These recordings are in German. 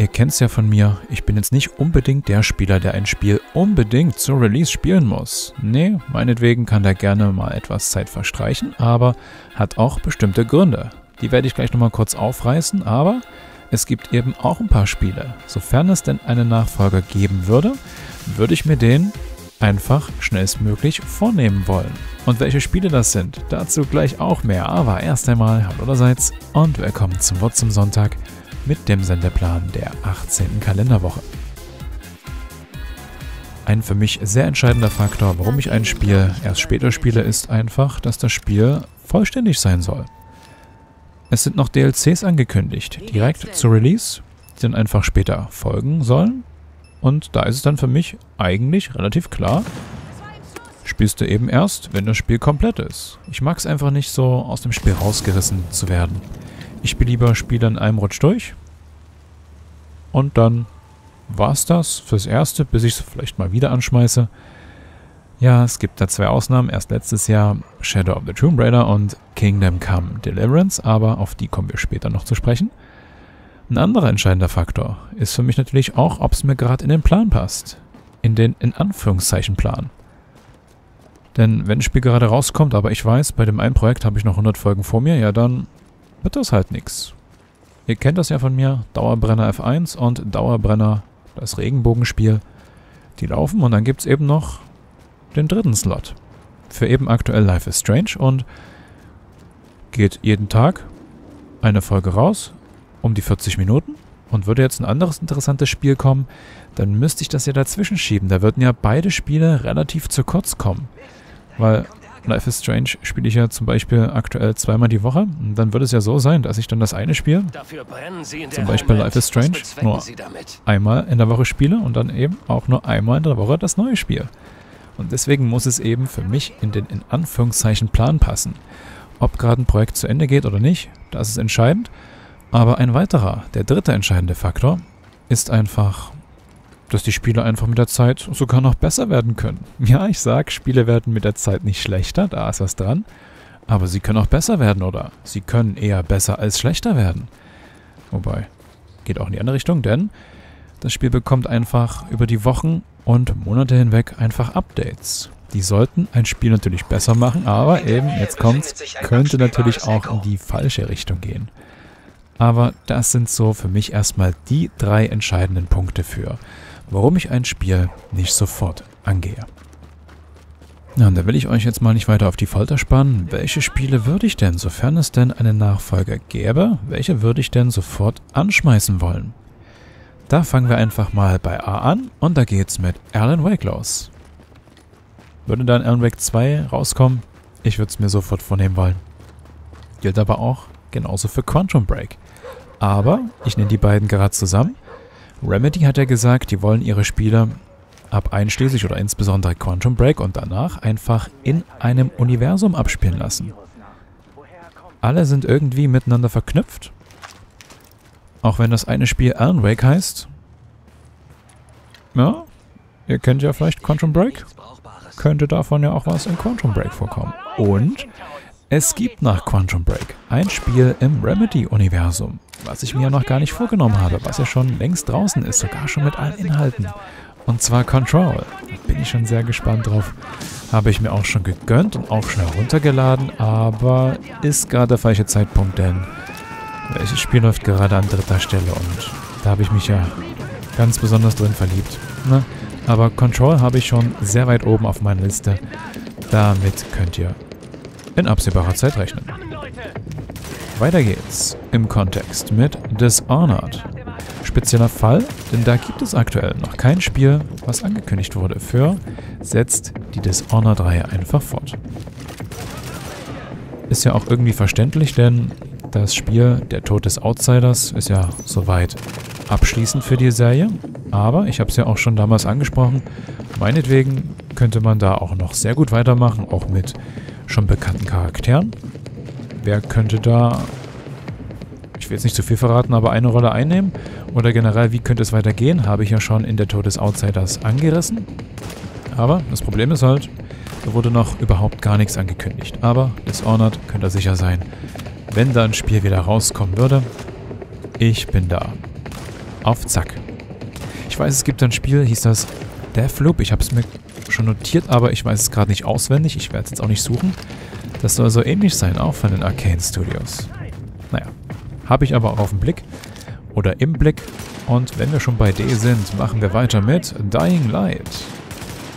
ihr kennt es ja von mir, ich bin jetzt nicht unbedingt der Spieler, der ein Spiel unbedingt zur Release spielen muss. Nee, meinetwegen kann da gerne mal etwas Zeit verstreichen, aber hat auch bestimmte Gründe. Die werde ich gleich nochmal kurz aufreißen, aber es gibt eben auch ein paar Spiele. Sofern es denn einen Nachfolger geben würde, würde ich mir den einfach schnellstmöglich vornehmen wollen. Und welche Spiele das sind, dazu gleich auch mehr. Aber erst einmal hallo allerseits und willkommen zum Wort zum Sonntag mit dem Sendeplan der 18. Kalenderwoche. Ein für mich sehr entscheidender Faktor, warum ich ein Spiel erst später spiele, ist einfach, dass das Spiel vollständig sein soll. Es sind noch DLCs angekündigt, direkt zu Release, die dann einfach später folgen sollen. Und da ist es dann für mich eigentlich relativ klar, spielst du eben erst, wenn das Spiel komplett ist. Ich mag es einfach nicht so, aus dem Spiel rausgerissen zu werden. Ich spiele lieber Spiele in einem Rutsch durch. Und dann war es das fürs Erste, bis ich es vielleicht mal wieder anschmeiße. Ja, es gibt da zwei Ausnahmen. Erst letztes Jahr Shadow of the Tomb Raider und Kingdom Come Deliverance, aber auf die kommen wir später noch zu sprechen. Ein anderer entscheidender Faktor ist für mich natürlich auch, ob es mir gerade in den Plan passt. In den in Anführungszeichen Plan. Denn wenn ein Spiel gerade rauskommt, aber ich weiß, bei dem einen Projekt habe ich noch 100 Folgen vor mir, ja dann wird das halt nichts. Ihr kennt das ja von mir, Dauerbrenner F1 und Dauerbrenner, das Regenbogenspiel. Die laufen und dann gibt es eben noch den dritten Slot. Für eben aktuell Life is Strange und geht jeden Tag eine Folge raus, um die 40 Minuten. Und würde jetzt ein anderes interessantes Spiel kommen, dann müsste ich das ja dazwischen schieben. Da würden ja beide Spiele relativ zu kurz kommen. Weil Life is Strange spiele ich ja zum Beispiel aktuell zweimal die Woche. Und dann würde es ja so sein, dass ich dann das eine Spiel, zum Beispiel Life is Strange, nur einmal in der Woche spiele und dann eben auch nur einmal in der Woche das neue Spiel. Und deswegen muss es eben für mich in den in Anführungszeichen Plan passen. Ob gerade ein Projekt zu Ende geht oder nicht, das ist entscheidend. Aber ein weiterer, der dritte entscheidende Faktor, ist einfach, dass die Spiele einfach mit der Zeit sogar noch besser werden können. Ja, ich sag, Spiele werden mit der Zeit nicht schlechter, da ist was dran. Aber sie können auch besser werden, oder? Sie können eher besser als schlechter werden. Wobei, geht auch in die andere Richtung, denn das Spiel bekommt einfach über die Wochen und Monate hinweg einfach Updates. Die sollten ein Spiel natürlich besser machen, aber eben, jetzt kommt's, könnte natürlich auch in die falsche Richtung gehen. Aber das sind so für mich erstmal die drei entscheidenden Punkte für, warum ich ein Spiel nicht sofort angehe. Na, und da will ich euch jetzt mal nicht weiter auf die Folter spannen. Welche Spiele würde ich denn, sofern es denn einen Nachfolger gäbe, welche würde ich denn sofort anschmeißen wollen? Da fangen wir einfach mal bei A an und da geht's mit Alan Wake los. Würde dann Alan Wake 2 rauskommen, ich würde es mir sofort vornehmen wollen. Gilt aber auch genauso für Quantum Break. Aber ich nenne die beiden gerade zusammen. Remedy hat ja gesagt, die wollen ihre Spiele ab einschließlich oder insbesondere Quantum Break und danach einfach in einem Universum abspielen lassen. Alle sind irgendwie miteinander verknüpft. Auch wenn das eine Spiel Alan Wake heißt. Ja, ihr kennt ja vielleicht Quantum Break. Könnte davon ja auch was in Quantum Break vorkommen. Und es gibt nach Quantum Break ein Spiel im Remedy-Universum, was ich mir ja noch gar nicht vorgenommen habe, was ja schon längst draußen ist, sogar schon mit allen Inhalten. Und zwar Control. Bin ich schon sehr gespannt drauf. Habe ich mir auch schon gegönnt und auch schon heruntergeladen, aber ist gerade der falsche Zeitpunkt, denn welches Spiel läuft gerade an dritter Stelle und da habe ich mich ja ganz besonders drin verliebt. Ne? Aber Control habe ich schon sehr weit oben auf meiner Liste. Damit könnt ihr in absehbarer Zeit rechnen. Weiter geht's im Kontext mit Dishonored. Spezieller Fall, denn da gibt es aktuell noch kein Spiel, was angekündigt wurde für setzt die Dishonored-Reihe einfach fort. Ist ja auch irgendwie verständlich, denn das Spiel Der Tod des Outsiders ist ja soweit abschließend für die Serie. Aber ich habe es ja auch schon damals angesprochen, meinetwegen könnte man da auch noch sehr gut weitermachen, auch mit schon bekannten Charakteren. Wer könnte da, ich will jetzt nicht zu viel verraten, aber eine Rolle einnehmen? Oder generell, wie könnte es weitergehen? Habe ich ja schon in der Tod des Outsiders angerissen. Aber das Problem ist halt, da wurde noch überhaupt gar nichts angekündigt. Aber Dishonored könnt ihr sicher sein, wenn da ein Spiel wieder rauskommen würde, ich bin da. auf Zack. Ich weiß, es gibt ein Spiel, hieß das Deathloop. Ich habe es mir schon notiert, aber ich weiß es gerade nicht auswendig. Ich werde es jetzt auch nicht suchen. Das soll so ähnlich sein, auch von den Arcane Studios. Naja, habe ich aber auch auf den Blick oder im Blick. Und wenn wir schon bei D sind, machen wir weiter mit Dying Light.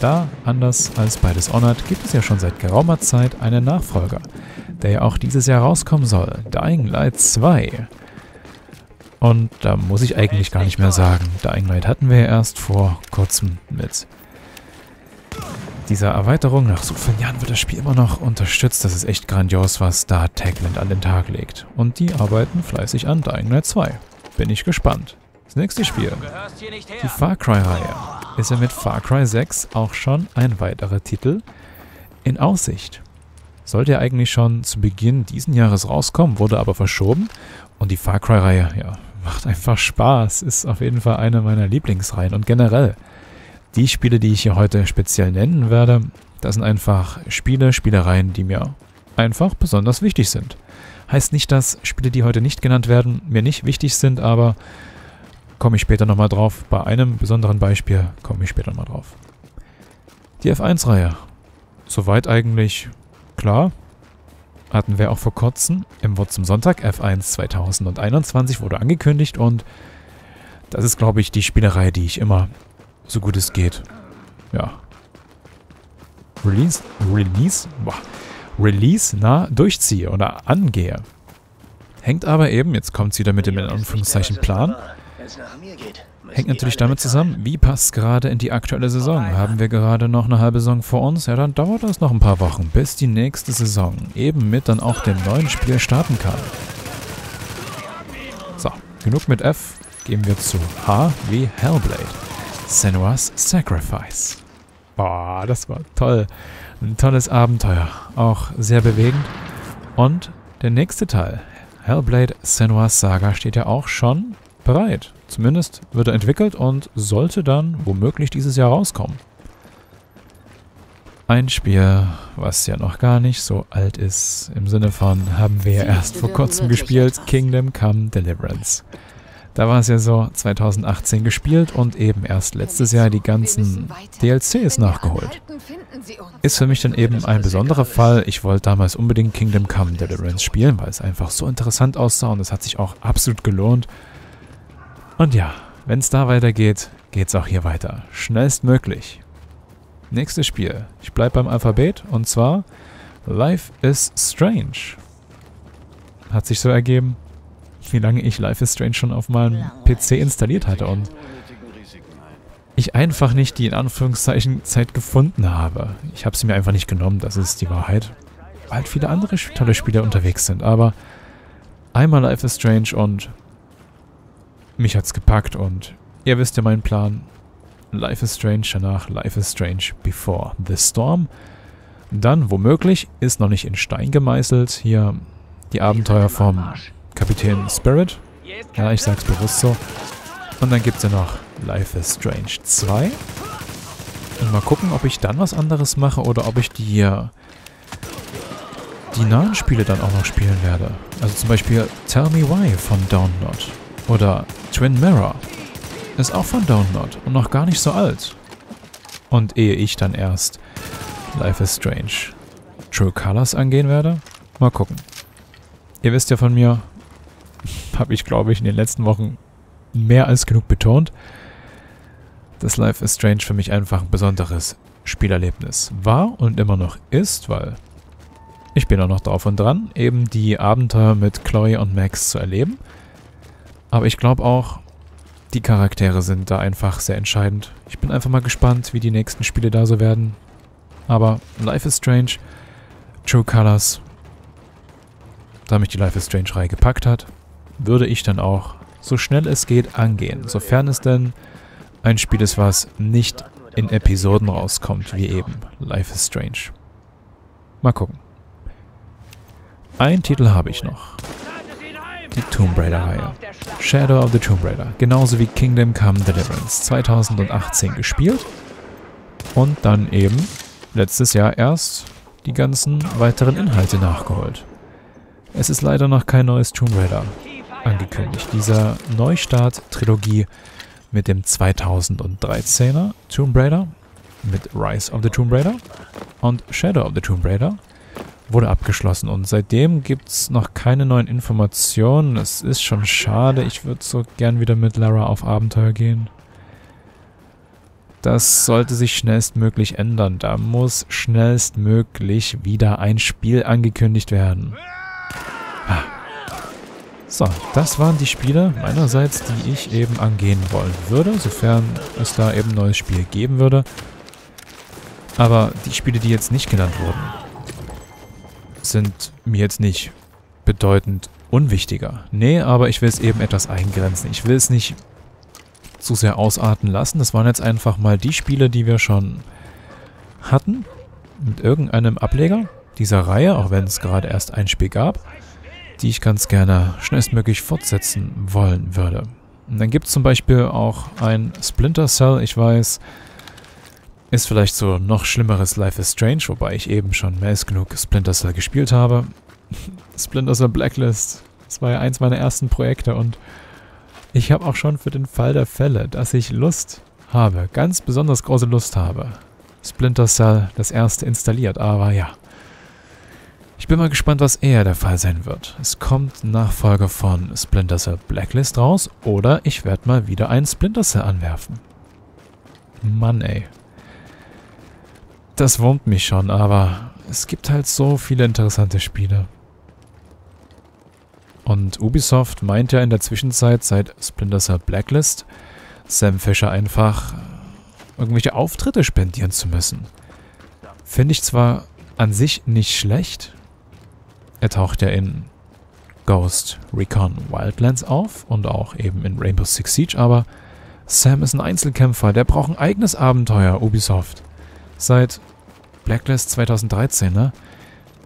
Da, anders als bei Dishonored, gibt es ja schon seit geraumer Zeit einen Nachfolger, der ja auch dieses Jahr rauskommen soll. Dying Light 2. Und da muss ich eigentlich gar nicht mehr sagen. Dying Light hatten wir ja erst vor kurzem mit dieser Erweiterung. Nach so vielen Jahren wird das Spiel immer noch unterstützt. Das ist echt grandios, was da Techland an den Tag legt. Und die arbeiten fleißig an Dying Light 2. Bin ich gespannt. Das nächste Spiel. Die Far Cry-Reihe. Ist ja mit Far Cry 6 auch schon ein weiterer Titel in Aussicht. Sollte ja eigentlich schon zu Beginn diesen Jahres rauskommen, wurde aber verschoben. Und die Far Cry-Reihe, ja, macht einfach Spaß. Ist auf jeden Fall eine meiner Lieblingsreihen. Und generell, die Spiele, die ich hier heute speziell nennen werde, das sind einfach Spiele, Spielereien, die mir einfach besonders wichtig sind. Heißt nicht, dass Spiele, die heute nicht genannt werden, mir nicht wichtig sind, aber komme ich später nochmal drauf. Bei einem besonderen Beispiel komme ich später nochmal drauf. Die F1-Reihe. Soweit eigentlich klar. Hatten wir auch vor kurzem im Wort zum Sonntag. F1 2021 wurde angekündigt und das ist, glaube ich, die Spielerei, die ich immer so gut es geht, ja, Release, Release, boah, Release nah durchziehe oder angehe. Hängt aber eben, jetzt kommt es wieder mit dem in Anführungszeichen Plan, hängt natürlich damit zusammen, wie passt es gerade in die aktuelle Saison. Haben wir gerade noch eine halbe Saison vor uns? Ja, dann dauert das noch ein paar Wochen, bis die nächste Saison eben mit dann auch dem neuen Spiel starten kann. So, genug mit F, gehen wir zu H wie Hellblade. Senua's Sacrifice. Boah, das war toll. Ein tolles Abenteuer, auch sehr bewegend. Und der nächste Teil, Hellblade Senua's Saga, steht ja auch schon bereit. Zumindest wird er entwickelt und sollte dann womöglich dieses Jahr rauskommen. Ein Spiel, was ja noch gar nicht so alt ist, im Sinne von haben wir ja erst vor kurzem gespielt, Kingdom Come Deliverance. Da war es ja so 2018 gespielt und eben erst letztes Jahr die ganzen DLCs nachgeholt. Ist für mich dann eben ein besonderer Fall. Ich wollte damals unbedingt Kingdom Come Deliverance spielen, weil es einfach so interessant aussah und es hat sich auch absolut gelohnt. Und ja, wenn es da weitergeht, geht es auch hier weiter. Schnellstmöglich. Nächstes Spiel. Ich bleibe beim Alphabet und zwar Life is Strange. Hat sich so ergeben wie lange ich Life is Strange schon auf meinem PC installiert hatte und ich einfach nicht die in Anführungszeichen Zeit gefunden habe. Ich habe sie mir einfach nicht genommen, das ist die Wahrheit. Weil halt viele andere tolle Spiele unterwegs sind, aber einmal Life is Strange und mich hat's gepackt und ihr wisst ja meinen Plan. Life is Strange, danach Life is Strange Before the Storm. Dann, womöglich, ist noch nicht in Stein gemeißelt, hier die Abenteuer vom Kapitän Spirit. Ja, ich sag's bewusst so. Und dann gibt's ja noch Life is Strange 2. Und mal gucken, ob ich dann was anderes mache oder ob ich die, äh, die nahen Spiele dann auch noch spielen werde. Also zum Beispiel Tell Me Why von Download. Oder Twin Mirror. Ist auch von Download und noch gar nicht so alt. Und ehe ich dann erst Life is Strange True Colors angehen werde, mal gucken. Ihr wisst ja von mir, habe ich, glaube ich, in den letzten Wochen mehr als genug betont, dass Life is Strange für mich einfach ein besonderes Spielerlebnis war und immer noch ist, weil ich bin auch noch drauf und dran, eben die Abenteuer mit Chloe und Max zu erleben. Aber ich glaube auch, die Charaktere sind da einfach sehr entscheidend. Ich bin einfach mal gespannt, wie die nächsten Spiele da so werden. Aber Life is Strange, True Colors, da mich die Life is Strange-Reihe gepackt hat, würde ich dann auch so schnell es geht angehen, sofern es denn ein Spiel ist, was nicht in Episoden rauskommt, wie eben Life is Strange. Mal gucken. Ein Titel habe ich noch. Die Tomb Raider-Reihe. Shadow of the Tomb Raider. Genauso wie Kingdom Come Deliverance. 2018 gespielt. Und dann eben letztes Jahr erst die ganzen weiteren Inhalte nachgeholt. Es ist leider noch kein neues Tomb Raider angekündigt. Dieser Neustart-Trilogie mit dem 2013er Tomb Raider, mit Rise of the Tomb Raider und Shadow of the Tomb Raider wurde abgeschlossen und seitdem gibt es noch keine neuen Informationen. Es ist schon schade, ich würde so gern wieder mit Lara auf Abenteuer gehen. Das sollte sich schnellstmöglich ändern. Da muss schnellstmöglich wieder ein Spiel angekündigt werden. Ah. So, das waren die Spiele meinerseits, die ich eben angehen wollen würde, sofern es da eben ein neues Spiel geben würde. Aber die Spiele, die jetzt nicht genannt wurden, sind mir jetzt nicht bedeutend unwichtiger. Nee, aber ich will es eben etwas eingrenzen. Ich will es nicht zu sehr ausarten lassen. Das waren jetzt einfach mal die Spiele, die wir schon hatten. Mit irgendeinem Ableger dieser Reihe, auch wenn es gerade erst ein Spiel gab, die ich ganz gerne schnellstmöglich fortsetzen wollen würde. Und dann gibt es zum Beispiel auch ein Splinter Cell, ich weiß, ist vielleicht so noch schlimmeres Life is Strange, wobei ich eben schon mehr als genug Splinter Cell gespielt habe. Splinter Cell Blacklist, das war ja eins meiner ersten Projekte und ich habe auch schon für den Fall der Fälle, dass ich Lust habe, ganz besonders große Lust habe, Splinter Cell das erste installiert, aber ja. Ich bin mal gespannt, was eher der Fall sein wird. Es kommt Nachfolger von Splinter Cell Blacklist raus oder ich werde mal wieder einen Splinter Cell anwerfen. Mann ey. Das wurmt mich schon, aber es gibt halt so viele interessante Spiele. Und Ubisoft meint ja in der Zwischenzeit seit Splinter Cell Blacklist Sam Fisher einfach irgendwelche Auftritte spendieren zu müssen. Finde ich zwar an sich nicht schlecht. Er taucht ja in Ghost Recon Wildlands auf und auch eben in Rainbow Six Siege, aber Sam ist ein Einzelkämpfer, der braucht ein eigenes Abenteuer, Ubisoft. Seit Blacklist 2013, ne?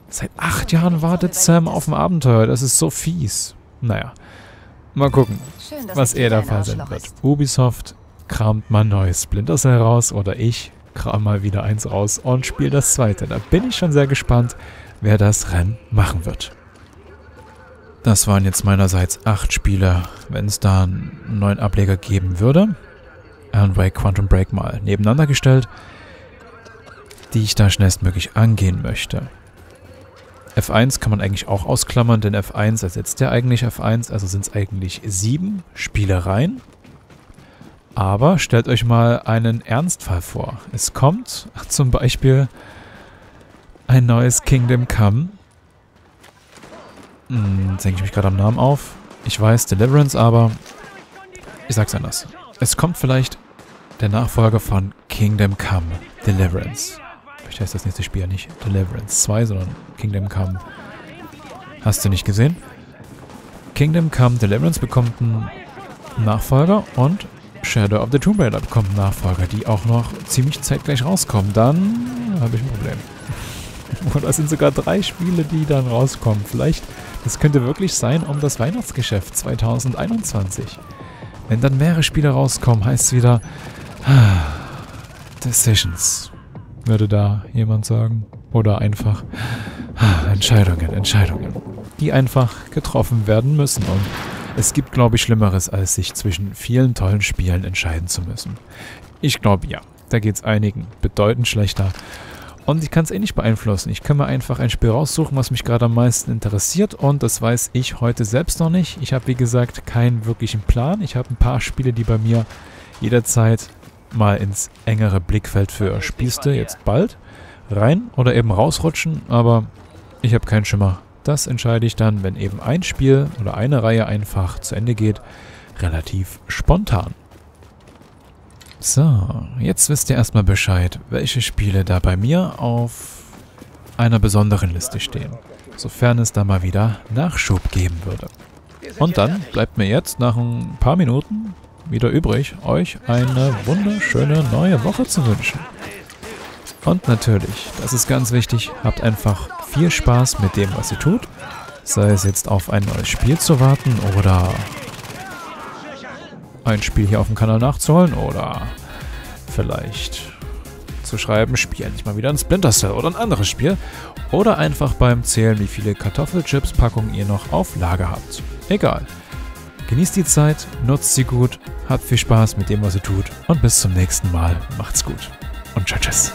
Seit acht Jahren wartet Sam auf ein Abenteuer. Das ist so fies. Naja. Mal gucken, was eher der Fall sein wird. Ubisoft kramt mal neues Splinter Cell raus oder ich kram mal wieder eins raus und spiele das zweite. Da bin ich schon sehr gespannt, wer das Rennen machen wird. Das waren jetzt meinerseits acht Spiele. Wenn es da einen neuen Ableger geben würde, Alan Wake Quantum Break mal nebeneinander gestellt, die ich da schnellstmöglich angehen möchte. F1 kann man eigentlich auch ausklammern, denn F1 ersetzt ja eigentlich F1, also sind es eigentlich sieben Spielereien. Aber stellt euch mal einen Ernstfall vor. Es kommt zum Beispiel ein neues Kingdom Come. Hm, jetzt denke ich mich gerade am Namen auf. Ich weiß Deliverance, aber ich sag's anders. Es kommt vielleicht der Nachfolger von Kingdom Come Deliverance. Vielleicht heißt das nächste Spiel ja nicht Deliverance 2, sondern Kingdom Come. Hast du nicht gesehen? Kingdom Come Deliverance bekommt einen Nachfolger und Shadow of the Tomb Raider bekommt einen Nachfolger, die auch noch ziemlich zeitgleich rauskommen. Dann habe ich ein Problem. Oder sind sogar drei Spiele, die dann rauskommen. Vielleicht, das könnte wirklich sein um das Weihnachtsgeschäft 2021. Wenn dann mehrere Spiele rauskommen, heißt es wieder Decisions würde da jemand sagen. Oder einfach Entscheidungen, Entscheidungen, die einfach getroffen werden müssen. Und es gibt, glaube ich, Schlimmeres, als sich zwischen vielen tollen Spielen entscheiden zu müssen. Ich glaube ja, da geht es einigen bedeutend schlechter. Und ich kann es eh nicht beeinflussen. Ich kann mir einfach ein Spiel raussuchen, was mich gerade am meisten interessiert. Und das weiß ich heute selbst noch nicht. Ich habe, wie gesagt, keinen wirklichen Plan. Ich habe ein paar Spiele, die bei mir jederzeit mal ins engere Blickfeld für spielst du jetzt bald rein oder eben rausrutschen, aber ich habe keinen Schimmer. Das entscheide ich dann, wenn eben ein Spiel oder eine Reihe einfach zu Ende geht, relativ spontan. So, jetzt wisst ihr erstmal Bescheid, welche Spiele da bei mir auf einer besonderen Liste stehen, sofern es da mal wieder Nachschub geben würde. Und dann bleibt mir jetzt nach ein paar Minuten wieder übrig, euch eine wunderschöne neue Woche zu wünschen. Und natürlich, das ist ganz wichtig, habt einfach viel Spaß mit dem, was ihr tut. Sei es jetzt auf ein neues Spiel zu warten oder ein Spiel hier auf dem Kanal nachzuholen oder vielleicht zu schreiben, spiel endlich mal wieder ein Splinter Cell oder ein anderes Spiel. Oder einfach beim Zählen, wie viele Kartoffelchips-Packungen ihr noch auf Lager habt. Egal. Genießt die Zeit, nutzt sie gut, habt viel Spaß mit dem, was ihr tut und bis zum nächsten Mal. Macht's gut und tschüss. tschüss.